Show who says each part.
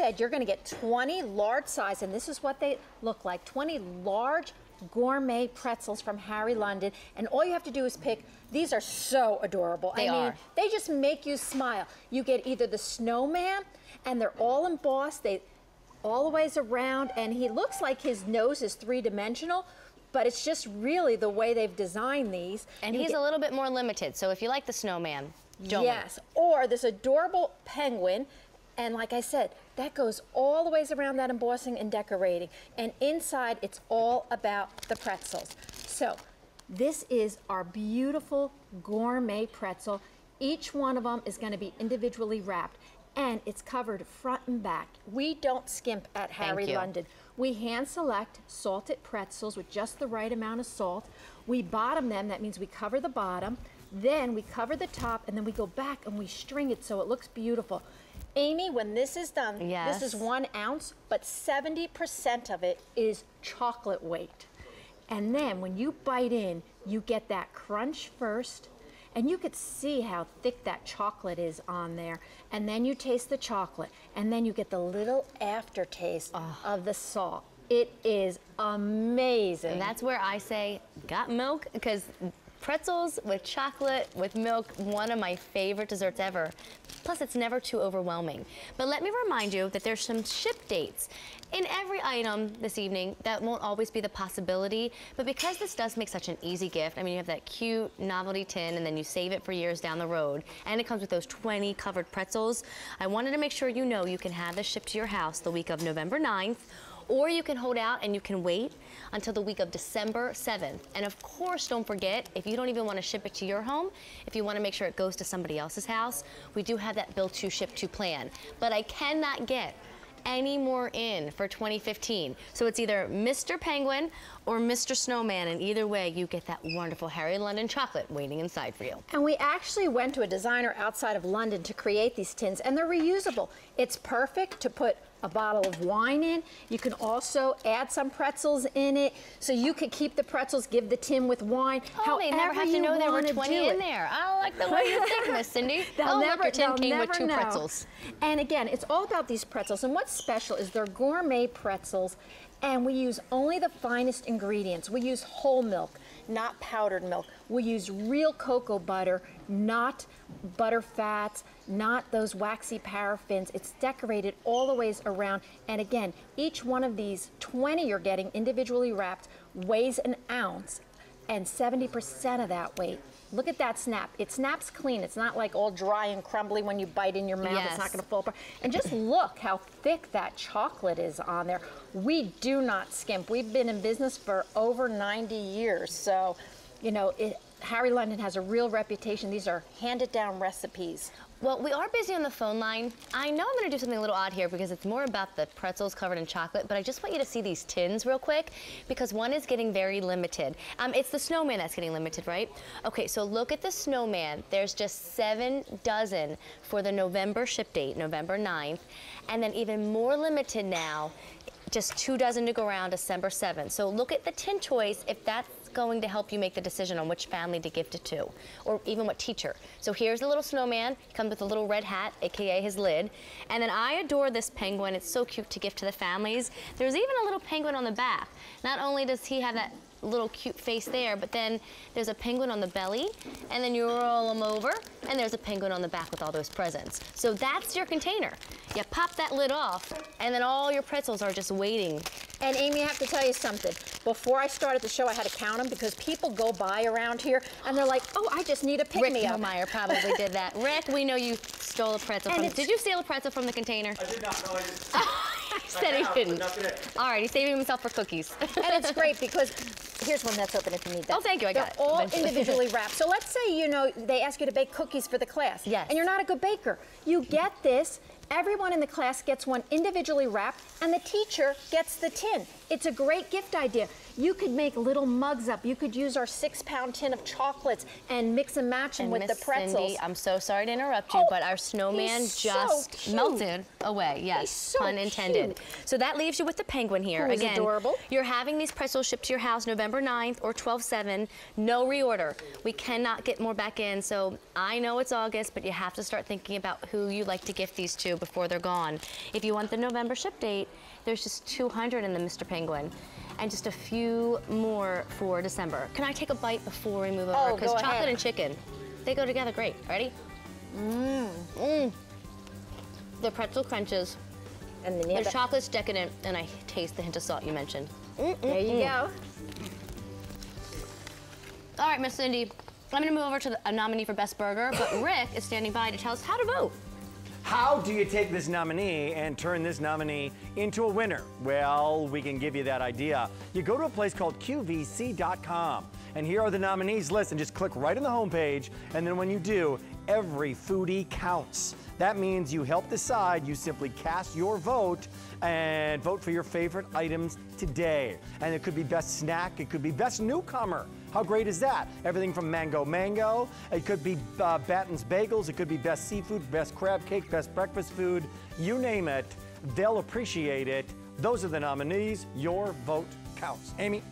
Speaker 1: said, you're gonna get 20 large size, and this is what they look like, 20 large gourmet pretzels from Harry London. And all you have to do is pick, these are so adorable.
Speaker 2: They
Speaker 1: I mean,
Speaker 2: are.
Speaker 1: they just make you smile. You get either the snowman, and they're all embossed, they all the ways around, and he looks like his nose is three-dimensional, but it's just really the way they've designed these.
Speaker 2: And
Speaker 1: You
Speaker 2: he's a little bit more limited. So if you like the snowman, don't.
Speaker 1: Yes, or this adorable penguin. And like I said, that goes all the ways around that embossing and decorating. And inside, it's all about the pretzels. So this is our beautiful gourmet pretzel. Each one of them is going to be individually wrapped. And it's covered front and back. We don't skimp at Harry. London. We hand select salted pretzels with just the right amount of salt. We bottom them, that means we cover the bottom. Then we cover the top and then we go back and we string it so it looks beautiful. Amy, when this is done, this is one ounce, but 70% of it is chocolate weight. And then when you bite in, you get that crunch first, and you could see how thick that chocolate is on there. And then you taste the chocolate, and then you get the little aftertaste ah. of the salt. It is amazing.
Speaker 2: And that's where I say, got milk? Because pretzels with chocolate, with milk, one of my favorite desserts ever. Plus, it's never too overwhelming. But let me remind you that there's some ship dates in every item this evening. That won't always be the possibility, but because this does make such an easy gift, I mean, you have that cute novelty tin and then you save it for years down the road, and it comes with those 20 covered pretzels. I wanted to make sure you know you can have this shipped to your house the week of November 9th or you can hold out and you can wait until the week of December 7th. And of course, don't forget, if you don't even want to ship it to your home, if you want to make sure it goes to somebody else's house, we do have that bill to ship to plan. But I cannot get any more in for 2015. So it's either Mr. Penguin or Mr. Snowman, and either way, you get that wonderful Harry London chocolate waiting inside for you.
Speaker 1: And we actually went to a designer outside of London to create these tins, and they're reusable. It's perfect to put a bottle of wine in. You can also add some pretzels in it, so you could keep the pretzels, give the tin with wine.
Speaker 2: Oh, they never have to
Speaker 1: you
Speaker 2: know there were
Speaker 1: wanna
Speaker 2: 20 in there. I like the way you think, Miss Cindy.
Speaker 1: They'll
Speaker 2: oh,
Speaker 1: never,
Speaker 2: look, tin came with two
Speaker 1: know.
Speaker 2: pretzels.
Speaker 1: And again, it's all about these pretzels. And what's special is they're gourmet pretzels, and we use only the finest ingredients. We use whole milk, not powdered milk. We use real cocoa butter, not butter fats, not those waxy paraffins. It's decorated all the ways around. And again, each one of these 20 you're getting individually wrapped weighs an ounce and 70% of that weight. Look at that snap. It snaps clean. It's not like all dry and crumbly when you bite in your mouth. It's not going to fall apart. And just look how thick that chocolate is on there. We do not skimp. We've been in business for over 90 years. So, you know, it, Harry London has a real reputation. These are handed down recipes.
Speaker 2: Well, we are busy on the phone line. I know I'm going to do something a little odd here because it's more about the pretzels covered in chocolate, but I just want you to see these tins real quick because one is getting very limited. Um, it's the snowman that's getting limited, right? Okay, so look at the snowman. There's just seven dozen for the November ship date, November 9th, and then even more limited now just two dozen to go around December 7th. So look at the tin choice if that's going to help you make the decision on which family to gift it to, or even what teacher. So here's the little snowman, he comes with a little red hat, AKA his lid. And then I adore this penguin, it's so cute to gift to the families. There's even a little penguin on the back. Not only does he have that little cute face there, but then there's a penguin on the belly, and then you roll them over, and there's a penguin on the back with all those presents. So that's your container. You pop that lid off, and then all your pretzels are just waiting.
Speaker 1: And Amy, I have to tell you something. Before I started the show, I had to count them because people go by around here and they're like, oh, I just need a pick
Speaker 2: Rick
Speaker 1: me up.
Speaker 2: Meyer probably did that. Rick, we know you stole a pretzel
Speaker 1: And
Speaker 2: from. Did you steal a pretzel from the container?
Speaker 3: I did not know I didn't.
Speaker 2: he said he
Speaker 3: have,
Speaker 2: didn't. All right, he's saving himself for cookies.
Speaker 1: and it's great because here's one that's open if you need that.
Speaker 2: Oh, thank you, I
Speaker 1: They're
Speaker 2: got it
Speaker 1: all
Speaker 2: eventually.
Speaker 1: individually wrapped. So let's say you know they ask you to bake cookies for the class.
Speaker 2: Yes.
Speaker 1: And you're not a good baker. You get this. Everyone in the class gets one individually wrapped, and the teacher gets the tin. It's a great gift idea. You could make little mugs up. You could use our six-pound tin of chocolates and mix and match them
Speaker 2: And
Speaker 1: with
Speaker 2: Miss
Speaker 1: the pretzels.
Speaker 2: Cindy, I'm so sorry to interrupt you,
Speaker 1: Oh,
Speaker 2: but our snowman
Speaker 1: he's so
Speaker 2: just melted away. Yes,
Speaker 1: so
Speaker 2: pun intended.
Speaker 1: cute.
Speaker 2: So that leaves you with the penguin here.
Speaker 1: Who
Speaker 2: Again,
Speaker 1: adorable.
Speaker 2: you're having these pretzels shipped to your house November 9th or 12/7. No reorder. We cannot get more back in. So I know it's August, but you have to start thinking about who you like to gift these to. before they're gone. If you want the November ship date, there's just 200 in the Mr. Penguin. And just a few more for December. Can I take a bite before we move over?
Speaker 1: Oh,
Speaker 2: Because
Speaker 1: go
Speaker 2: chocolate
Speaker 1: ahead.
Speaker 2: and chicken, they go together great. Ready? Mmm. Mmm. The pretzel crunches.
Speaker 1: And then
Speaker 2: The
Speaker 1: the-
Speaker 2: chocolate's decadent, and I taste the hint of salt you mentioned. Mm, mm,
Speaker 1: there you
Speaker 2: mm.
Speaker 1: go.
Speaker 2: All right, Miss Cindy, I'm gonna move over to the, a nominee for Best Burger, but Rick is standing by to tell us how to vote.
Speaker 3: How do you take this nominee and turn this nominee into a winner? Well, we can give you that idea. You go to a place called QVC.com, and here are the nominees list, and just click right on the homepage. And then when you do, every foodie counts. That means you help decide, you simply cast your vote and vote for your favorite items today. And it could be best snack, it could be best newcomer. How great is that? Everything from Mango Mango, it could be uh, Bantam Bagels, it could be best seafood, best crab cake, best breakfast food, you name it, they'll appreciate it. Those are the nominees. Your vote counts. Amy?